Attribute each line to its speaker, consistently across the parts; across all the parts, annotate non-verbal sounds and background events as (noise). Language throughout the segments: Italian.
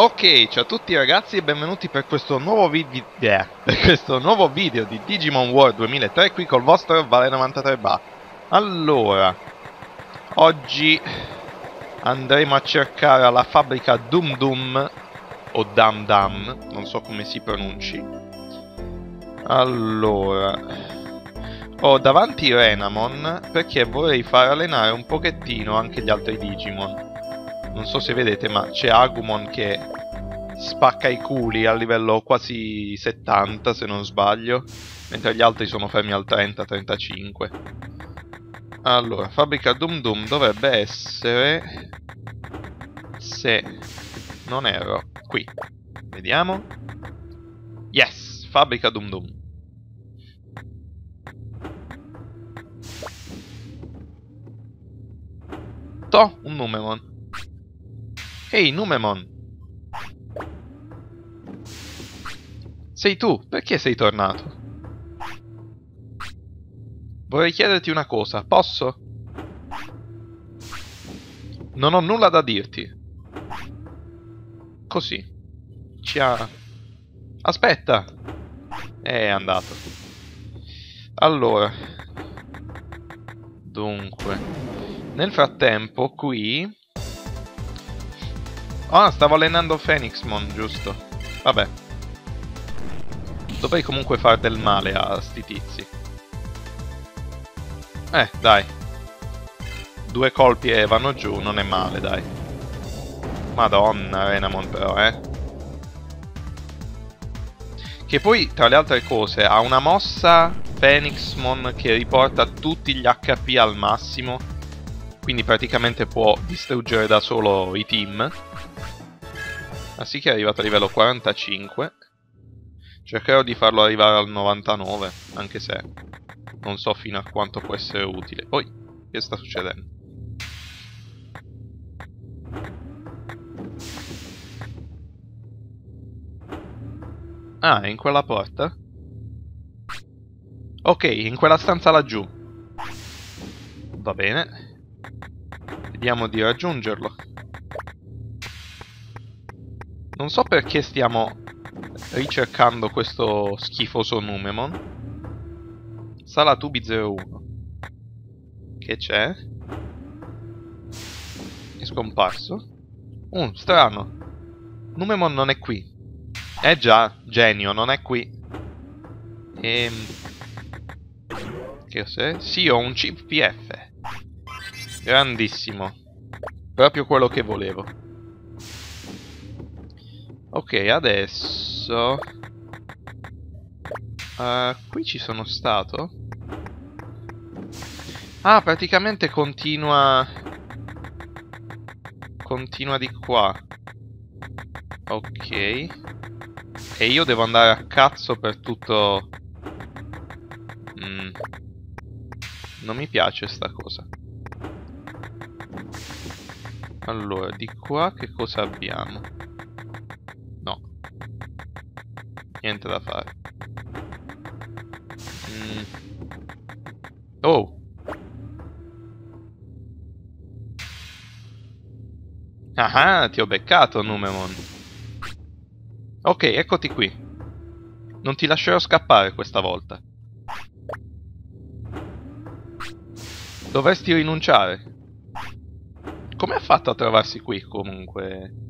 Speaker 1: Ok, ciao a tutti ragazzi e benvenuti per questo nuovo, vid yeah, per questo nuovo video di Digimon World 2003 qui col vostro Vale93 Allora, oggi andremo a cercare alla fabbrica Dum Dum o Dam Dam, non so come si pronunci. Allora, ho davanti Renamon perché vorrei far allenare un pochettino anche gli altri Digimon non so se vedete ma c'è Agumon che spacca i culi a livello quasi 70 se non sbaglio mentre gli altri sono fermi al 30-35 allora fabbrica Dum Dum dovrebbe essere se non ero qui. Vediamo. Yes fabbrica Dum Dum. To, un Numemon Ehi, Numemon! Sei tu, perché sei tornato? Vorrei chiederti una cosa, posso? Non ho nulla da dirti. Così. Ci ha... Aspetta! È andato. Allora. Dunque. Nel frattempo, qui... Ah, stavo allenando Phoenixmon, giusto. Vabbè. Dovrei comunque fare del male a sti tizi. Eh, dai. Due colpi e vanno giù, non è male, dai. Madonna, Renamon però, eh. Che poi, tra le altre cose, ha una mossa Phoenixmon che riporta tutti gli HP al massimo. Quindi praticamente può distruggere da solo i team. Ma sì che è arrivato a livello 45. Cercherò di farlo arrivare al 99, anche se non so fino a quanto può essere utile. Poi, che sta succedendo? Ah, è in quella porta? Ok, in quella stanza laggiù. Va bene. Vediamo di raggiungerlo. Non so perché stiamo ricercando questo schifoso Numemon. Sala tubi 01. Che c'è? È scomparso. Uh, strano. Numemon non è qui. Eh già, genio, non è qui. Ehm... Che cos'è? Sì, ho un chip PF. Grandissimo. Proprio quello che volevo. Ok, adesso... Uh, qui ci sono stato? Ah, praticamente continua... Continua di qua. Ok. E io devo andare a cazzo per tutto... Mm. Non mi piace sta cosa. Allora, di qua che cosa abbiamo? Niente da fare. Mm. Oh! Ah, ti ho beccato, Numemon. Ok, eccoti qui. Non ti lascerò scappare questa volta. Dovresti rinunciare. Come ha fatto a trovarsi qui, comunque?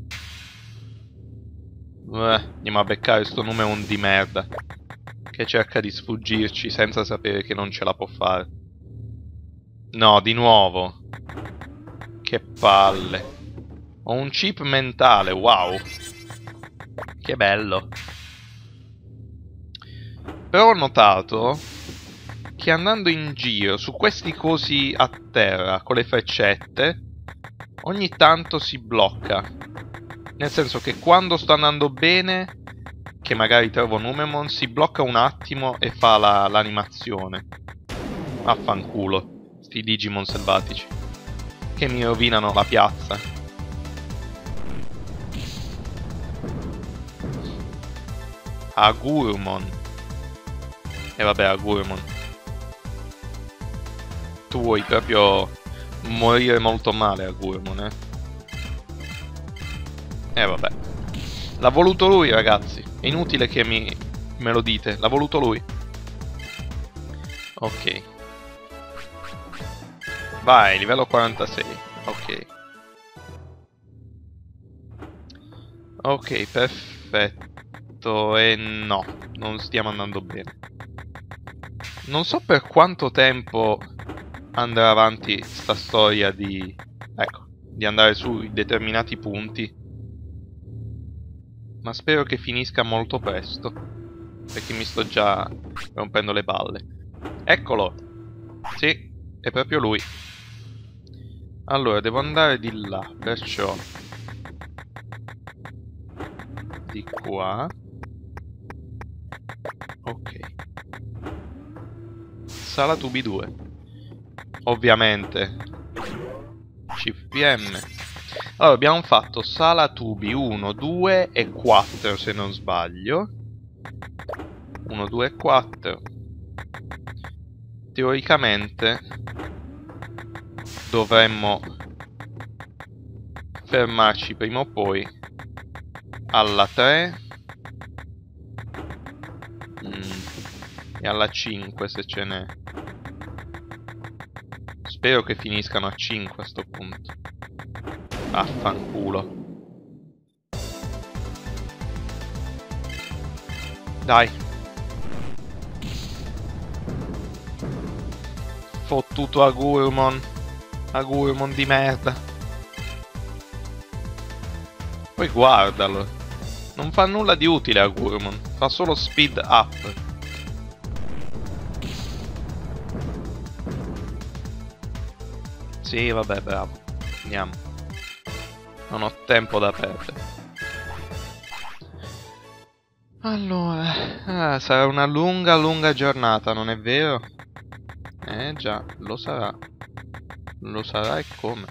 Speaker 1: Eh, andiamo a beccare sto numero di merda. Che cerca di sfuggirci senza sapere che non ce la può fare. No, di nuovo. Che palle. Ho un chip mentale, wow. Che bello. Però ho notato che andando in giro su questi cosi a terra con le freccette, ogni tanto si blocca. Nel senso che quando sto andando bene, che magari trovo Numemon, si blocca un attimo e fa l'animazione. La, Affanculo. Sti Digimon selvatici. Che mi rovinano la piazza. Agurmon. E vabbè, Agurmon. Tu vuoi proprio morire molto male, Agurmon, eh? E eh, vabbè. L'ha voluto lui, ragazzi. È inutile che mi, me lo dite. L'ha voluto lui. Ok. Vai, livello 46. Ok. Ok, perfetto. E no, non stiamo andando bene. Non so per quanto tempo andrà avanti sta storia di... Ecco, di andare su determinati punti. Ma spero che finisca molto presto. Perché mi sto già rompendo le balle. Eccolo! Sì, è proprio lui. Allora, devo andare di là, perciò... Di qua... Ok. Sala tubi 2. Ovviamente. CPM. Allora, abbiamo fatto sala tubi 1, 2 e 4, se non sbaglio. 1, 2 e 4. Teoricamente dovremmo fermarci prima o poi alla 3 mm, e alla 5 se ce n'è spero che finiscano a 5 a sto punto affanculo dai fottuto a Gurmon Agurmon di merda. Poi guardalo. Non fa nulla di utile Agurmon. Fa solo speed up. Sì, vabbè, bravo. Andiamo. Non ho tempo da perdere. Allora, ah, sarà una lunga, lunga giornata, non è vero? Eh già, lo sarà. Lo sarà e come.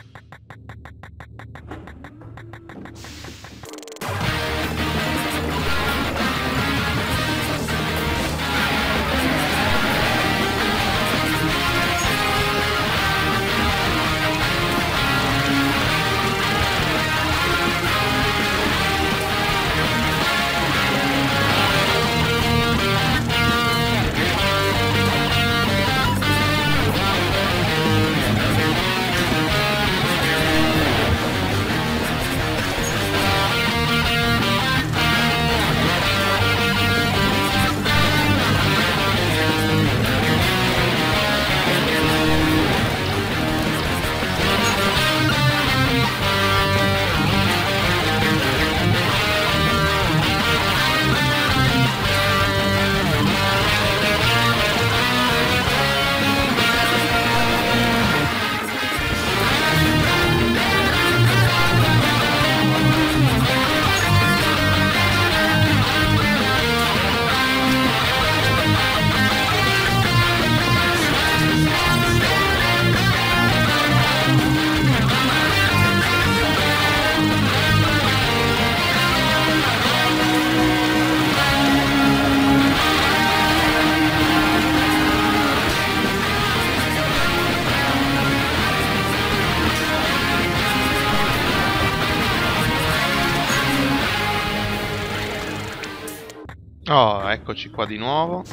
Speaker 1: Eccoci qua di nuovo.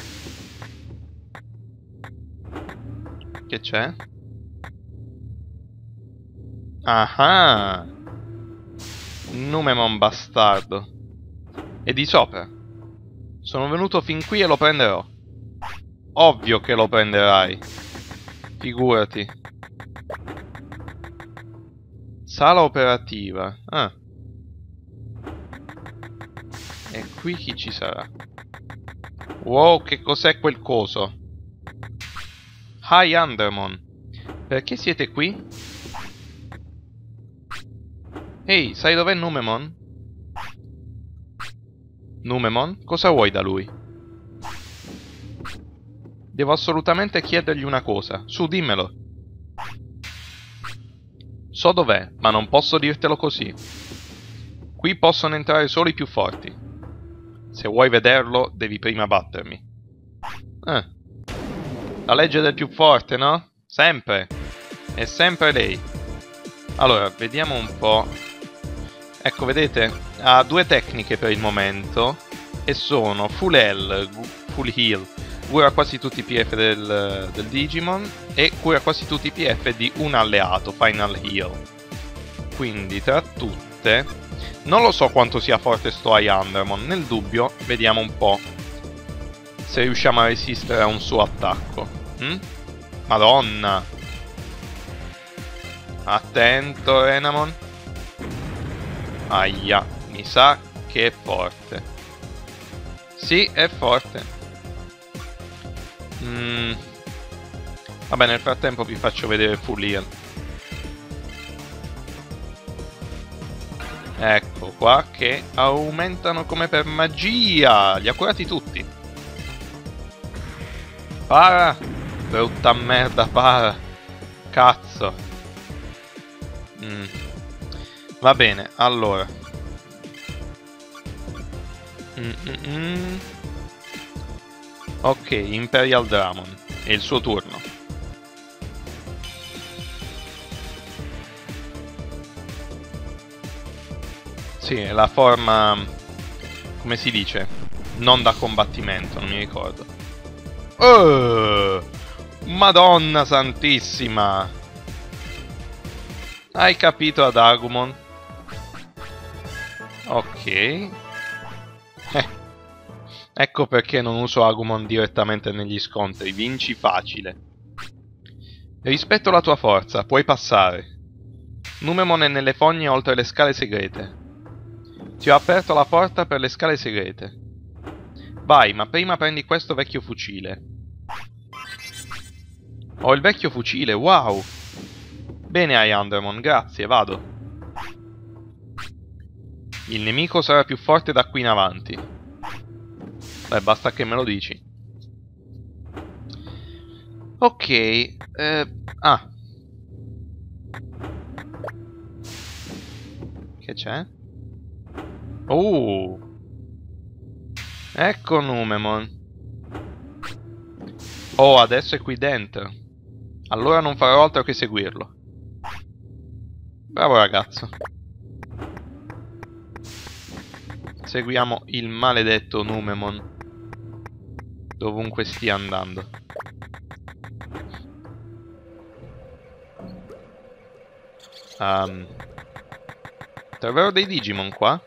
Speaker 1: Che c'è? Ah Numemon bastardo. E di sopra. Sono venuto fin qui e lo prenderò. Ovvio che lo prenderai. Figurati. Sala operativa. Ah. E qui chi ci sarà? Wow, che cos'è quel coso? Hi Undermon. Perché siete qui? Ehi, sai dov'è Numemon? Numemon, cosa vuoi da lui? Devo assolutamente chiedergli una cosa. Su, dimmelo. So dov'è, ma non posso dirtelo così. Qui possono entrare solo i più forti. Se vuoi vederlo, devi prima battermi. Eh. La legge del più forte, no? Sempre. È sempre lei. Allora, vediamo un po'. Ecco, vedete? Ha due tecniche per il momento e sono Full Heal, Full Heal, cura quasi tutti i PF del, del Digimon e cura quasi tutti i PF di un alleato, Final Heal. Quindi tra tutte, non lo so quanto sia forte sto Undermon, nel dubbio vediamo un po' se riusciamo a resistere a un suo attacco. Hm? Madonna! Attento Renamon. Aia, mi sa che è forte. Sì, è forte. Mm. Vabbè, nel frattempo vi faccio vedere Full Heal. Ecco qua che aumentano come per magia. Li ha curati tutti. Para! Brutta merda, para! Cazzo! Mm. Va bene, allora. Mm -mm, mm. ok, Imperial Dramon. È il suo turno. Sì, la forma... come si dice? Non da combattimento, non mi ricordo. Oh, Madonna santissima! Hai capito ad Agumon? Ok. Eh. Ecco perché non uso Agumon direttamente negli scontri. Vinci facile. Rispetto la tua forza, puoi passare. Numemon è nelle fogne oltre le scale segrete. Ti ho aperto la porta per le scale segrete. Vai, ma prima prendi questo vecchio fucile. Ho il vecchio fucile, wow! Bene, Undermon, grazie, vado. Il nemico sarà più forte da qui in avanti. Beh, basta che me lo dici. Ok, eh, ah. Che c'è? Oh! Ecco Numemon. Oh, adesso è qui dentro. Allora non farò altro che seguirlo. Bravo ragazzo. Seguiamo il maledetto Numemon. Dovunque stia andando. Um, troverò dei Digimon qua?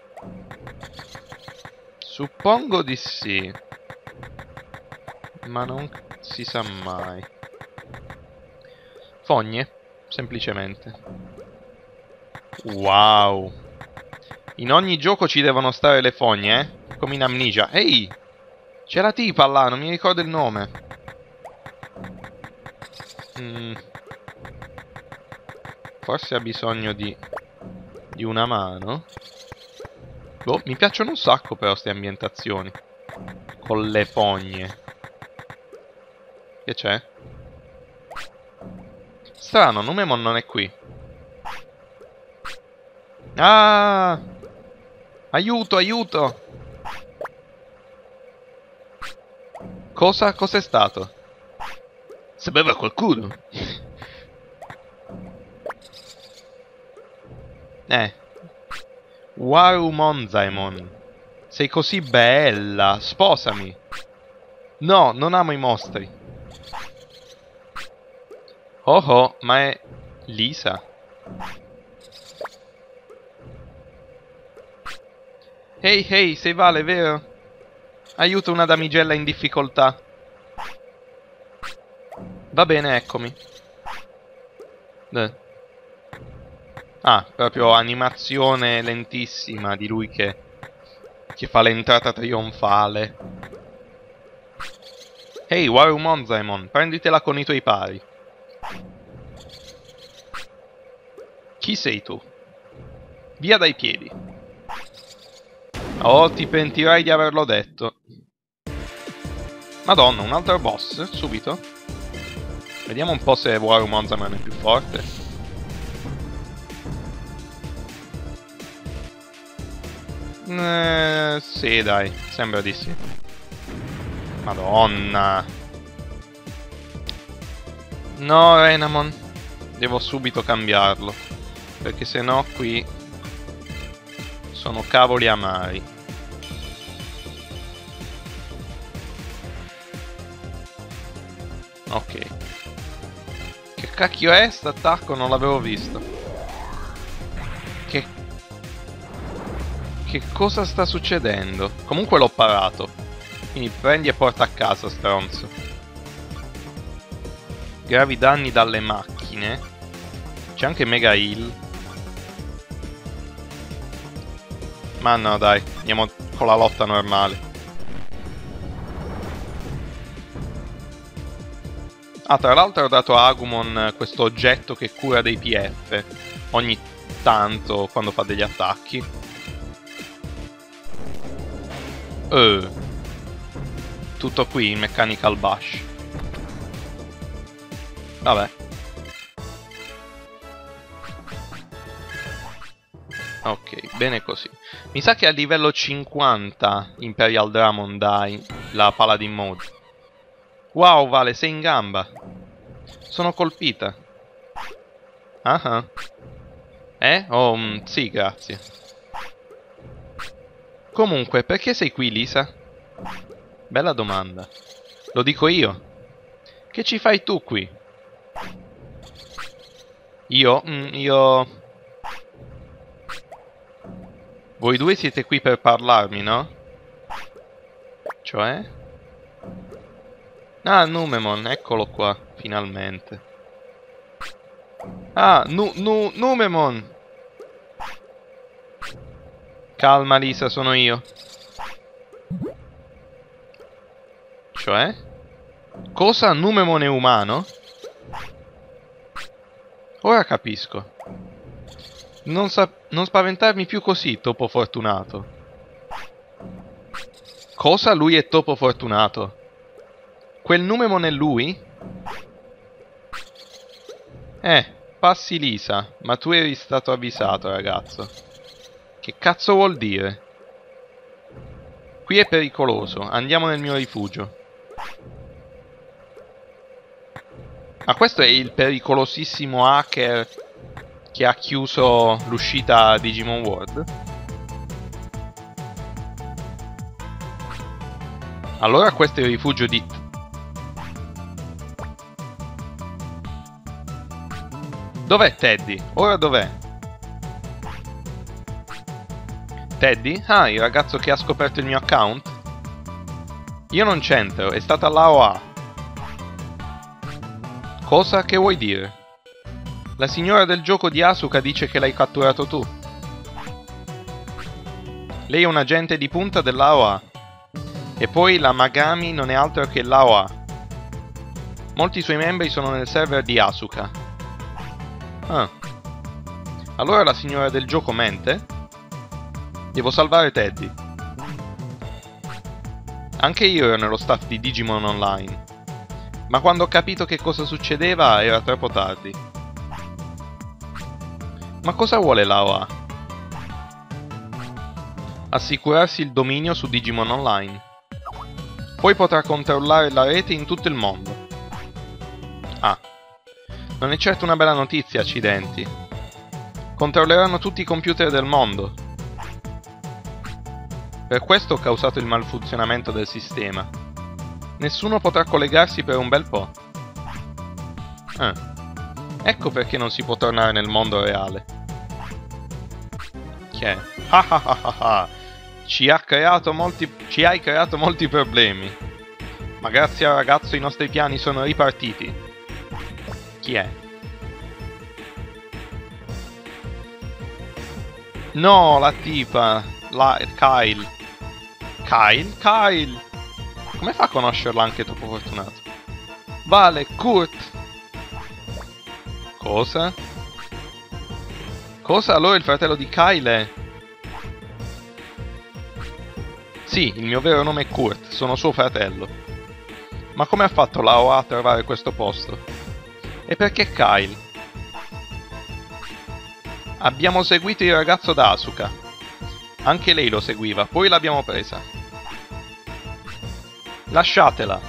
Speaker 1: Suppongo di sì. Ma non si sa mai. Fogne, semplicemente. Wow. In ogni gioco ci devono stare le fogne, eh? Come in Amnesia. Ehi! C'è la tipa là, non mi ricordo il nome. Mm. Forse ha bisogno di... di una mano. Boh, mi piacciono un sacco però queste ambientazioni. Con le fogne. Che c'è? Strano, Numemon non è qui. Ah! Aiuto, aiuto! Cosa? Cos'è stato? Sapeva qualcuno? (laughs) eh, Waru Monzaemon. Sei così bella. Sposami. No, non amo i mostri. Oh oh, ma è Lisa. Ehi, hey, ehi, sei Vale, vero? Aiuto una damigella in difficoltà. Va bene, eccomi. Eh. Ah, proprio animazione lentissima di lui che, che fa l'entrata trionfale. Ehi, hey, Waru Monzaemon, prenditela con i tuoi pari. Chi sei tu? Via dai piedi. Oh, ti pentirai di averlo detto. Madonna, un altro boss? Subito? Vediamo un po' se Waru Monzaemon è più forte. Eh, sì, dai, sembra di sì. Madonna. No, Renamon. Devo subito cambiarlo. Perché se no qui... Sono cavoli amari. Ok. Che cacchio è sto attacco? Non l'avevo visto. Che cosa sta succedendo? Comunque l'ho parato. Quindi prendi e porta a casa, stronzo. Gravi danni dalle macchine. C'è anche Mega Heal. Ma no, dai. Andiamo con la lotta normale. Ah, tra l'altro ho dato a Agumon questo oggetto che cura dei PF ogni tanto quando fa degli attacchi. Uh. Tutto qui in Mechanical Bash. Vabbè. Ok, bene così. Mi sa che a livello 50 Imperial Dramon dai la Paladin Mode. Wow, Vale, sei in gamba. Sono colpita. Ah ah. Eh? Oh, mm, sì, grazie. Comunque, perché sei qui, Lisa? Bella domanda. Lo dico io. Che ci fai tu qui? Io? Mm, io... Voi due siete qui per parlarmi, no? Cioè? Ah, Numemon, eccolo qua, finalmente. Ah, nu, nu, Numemon! Calma Lisa, sono io. Cioè? Cosa? Numemon è umano? Ora capisco. Non, non spaventarmi più così, topo fortunato. Cosa? Lui è topo fortunato? Quel Numemon è lui? Eh, passi Lisa, ma tu eri stato avvisato, ragazzo. Che cazzo vuol dire? Qui è pericoloso, andiamo nel mio rifugio. Ma questo è il pericolosissimo hacker che ha chiuso l'uscita Digimon World? Allora questo è il rifugio di Dov'è Teddy? Ora dov'è? Teddy? Ah, il ragazzo che ha scoperto il mio account? Io non c'entro, è stata la OA. Cosa che vuoi dire? La signora del gioco di Asuka dice che l'hai catturato tu. Lei è un agente di punta dell'AOA. E poi la Magami non è altro che l'AOA. Molti suoi membri sono nel server di Asuka. Ah. Allora la signora del gioco mente? Devo salvare Teddy. Anche io ero nello staff di Digimon Online. Ma quando ho capito che cosa succedeva era troppo tardi. Ma cosa vuole Laura? Assicurarsi il dominio su Digimon Online. Poi potrà controllare la rete in tutto il mondo. Ah. Non è certo una bella notizia, accidenti. Controlleranno tutti i computer del mondo. Per questo ho causato il malfunzionamento del sistema. Nessuno potrà collegarsi per un bel po'. Ah. Ecco perché non si può tornare nel mondo reale. Che? Ah ah ah ah. Ci, ha creato molti, ci hai creato molti problemi. Ma grazie al ragazzo i nostri piani sono ripartiti. Chi è? No, la tipa. La, Kyle. Kyle? Kyle! Come fa a conoscerla anche troppo fortunato? Vale, Kurt! Cosa? Cosa? Allora il fratello di Kyle è... Sì, il mio vero nome è Kurt, sono suo fratello. Ma come ha fatto la OA a trovare questo posto? E perché Kyle? Abbiamo seguito il ragazzo da Asuka. Anche lei lo seguiva, poi l'abbiamo presa. Lasciatela.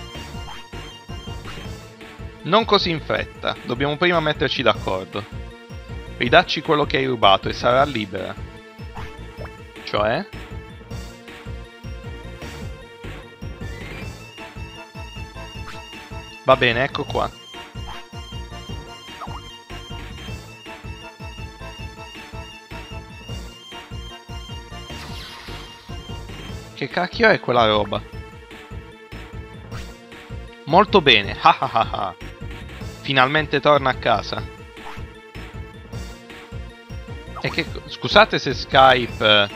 Speaker 1: Non così in fretta, dobbiamo prima metterci d'accordo. Ridacci quello che hai rubato e sarà libera. Cioè? Va bene, ecco qua. Che cacchio è quella roba? Molto bene, ah ah ah ah. Finalmente torna a casa. E che... Scusate se Skype...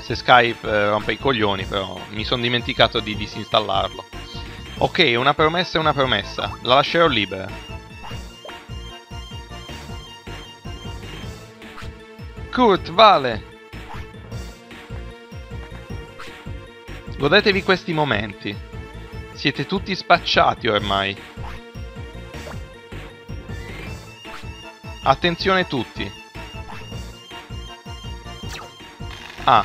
Speaker 1: Se Skype eh, rompe i coglioni, però mi sono dimenticato di disinstallarlo. Ok, una promessa è una promessa. La lascerò libera. Kurt, Vale! Godetevi questi momenti. Siete tutti spacciati ormai. Attenzione tutti. Ah.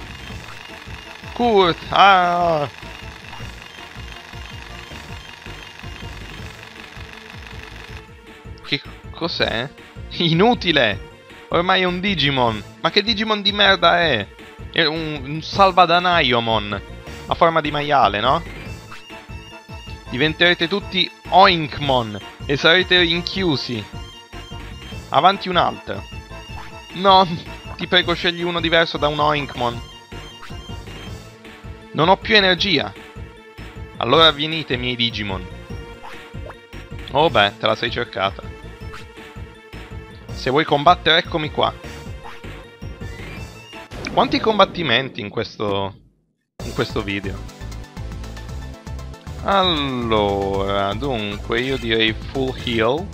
Speaker 1: Kurt! Ah! Che cos'è? Inutile! Ormai è un Digimon! Ma che Digimon di merda è? È un, un salvadanaiomon! A forma di maiale, no? Diventerete tutti Oinkmon e sarete rinchiusi. Avanti un altro. No, ti prego scegli uno diverso da un Oinkmon. Non ho più energia. Allora venite, miei Digimon. Oh beh, te la sei cercata. Se vuoi combattere, eccomi qua. Quanti combattimenti in questo in questo video. Allora, dunque, io direi full heal.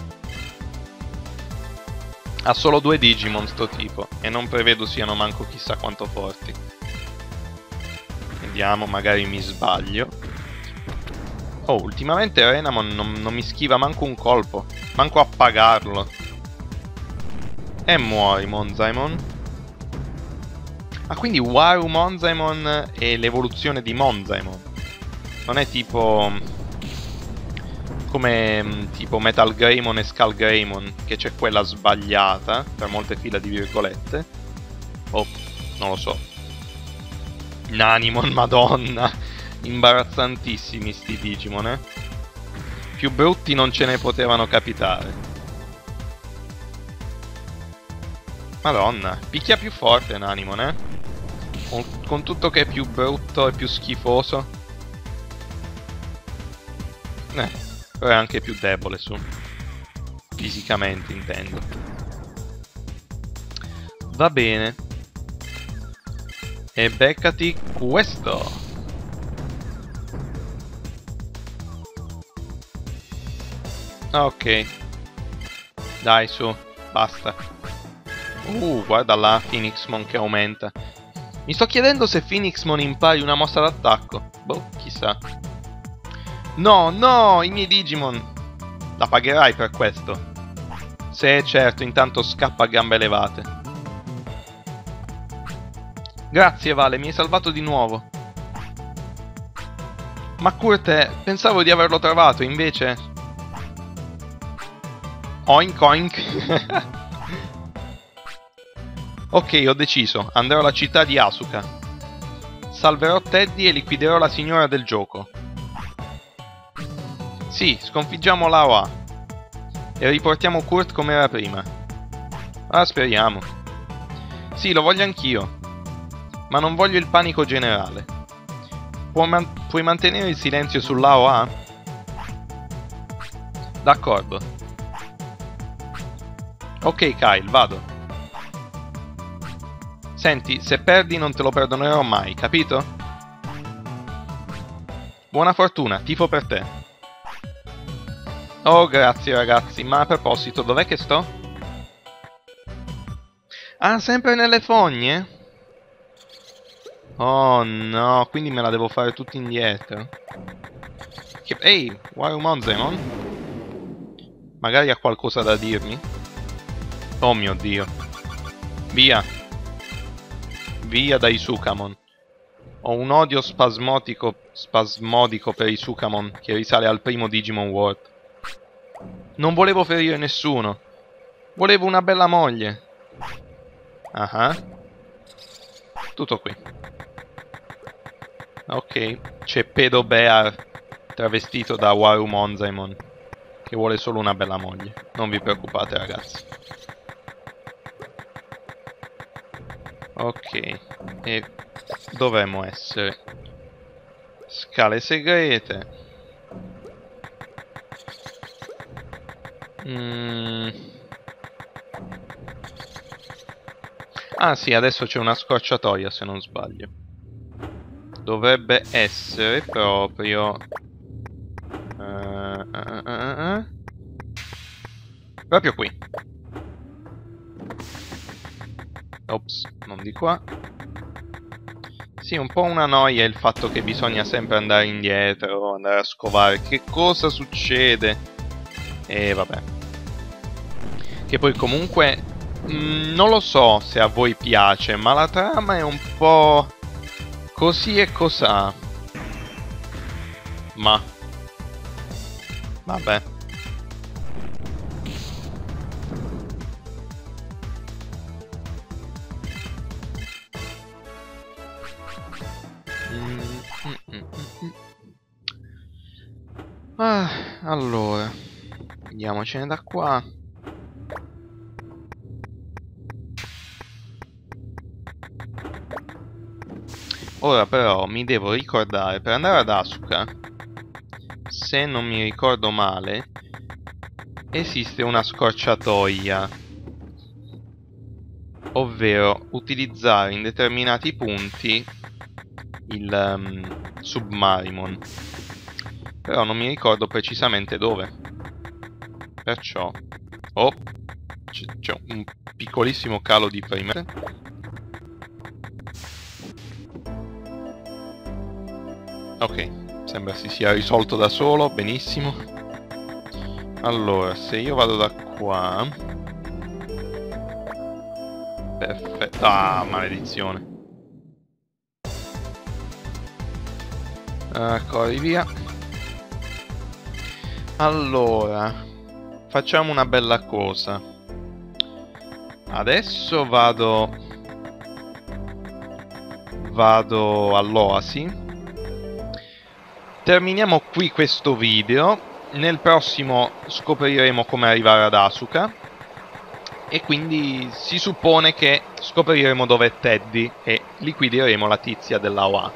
Speaker 1: Ha solo due Digimon sto tipo, e non prevedo siano manco chissà quanto forti. Vediamo, magari mi sbaglio. Oh, ultimamente Renamon non, non mi schiva manco un colpo, manco a pagarlo. E muori, Monzaimon. Ah, quindi Waru Monzaimon è l'evoluzione di Monzaimon. Non è tipo... Come mm, tipo Metal Greymon e Skull Greymon, che c'è quella sbagliata, per molte file di virgolette. Oh, non lo so. Nanimon, (laughs) madonna. Imbarazzantissimi sti Digimon, eh. Più brutti non ce ne potevano capitare. Madonna, picchia più forte Nanimon, eh. Con tutto che è più brutto e più schifoso. Eh, è anche più debole su. Fisicamente intendo. Va bene. E beccati questo. Ok. Dai, su. Basta. Uh, guarda là, Phoenixmon che aumenta. Mi sto chiedendo se Phoenixmon impari una mossa d'attacco. Boh, chissà. No, no, i miei Digimon. La pagherai per questo. Se certo, intanto scappa a gambe levate. Grazie Vale, mi hai salvato di nuovo. Ma Curte, pensavo di averlo trovato, invece... Oink oink. (laughs) Ok, ho deciso. Andrò alla città di Asuka. Salverò Teddy e liquiderò la signora del gioco. Sì, sconfiggiamo l'AOA. E riportiamo Kurt come era prima. Ah, speriamo. Sì, lo voglio anch'io. Ma non voglio il panico generale. Pu man puoi mantenere il silenzio sull'AOA? D'accordo. Ok, Kyle, vado. Senti, se perdi non te lo perdonerò mai, capito? Buona fortuna, tifo per te. Oh, grazie ragazzi, ma a proposito, dov'è che sto? Ah, sempre nelle fogne? Oh no, quindi me la devo fare tutta indietro. Che... Ehi, Warumonzemon? Magari ha qualcosa da dirmi? Oh mio dio. Via. Via dai Sukamon. Ho un odio spasmodico per i Sukamon che risale al primo Digimon World. Non volevo ferire nessuno. Volevo una bella moglie. Ah, ah. Tutto qui. Ok, c'è Pedo Bear travestito da Waru Monzaimon che vuole solo una bella moglie. Non vi preoccupate ragazzi. Ok, e dovremmo essere scale segrete. Mm. Ah sì, adesso c'è una scorciatoia se non sbaglio. Dovrebbe essere proprio... Uh, uh, uh, proprio qui. Ops, non di qua. Sì, un po' una noia il fatto che bisogna sempre andare indietro, andare a scovare. Che cosa succede? E vabbè. Che poi comunque... Mh, mm, non lo so se a voi piace, ma la trama è un po' così e cos'ha. Ma... Vabbè. Ah, allora, andiamocene da qua. Ora però mi devo ricordare, per andare ad Asuka, se non mi ricordo male, esiste una scorciatoia. Ovvero utilizzare in determinati punti il um, Submarimon. Però non mi ricordo precisamente dove. Perciò... Oh! C'è un piccolissimo calo di frame Ok, sembra si sia risolto da solo, benissimo. Allora, se io vado da qua... Perfetto. Ah, maledizione. Uh, corri via. Allora, facciamo una bella cosa. Adesso vado... Vado all'Oasi. Terminiamo qui questo video. Nel prossimo scopriremo come arrivare ad Asuka. E quindi si suppone che scopriremo dove è Teddy e liquideremo la tizia della OA.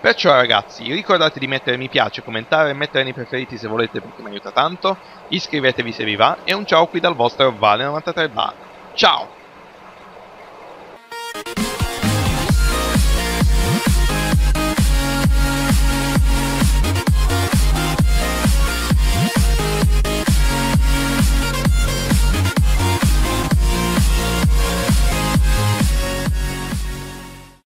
Speaker 1: Perciò ragazzi ricordate di mettere mi piace, commentare e mettere nei preferiti se volete perché mi aiuta tanto, iscrivetevi se vi va e un ciao qui dal vostro Vale93 Bar. Ciao!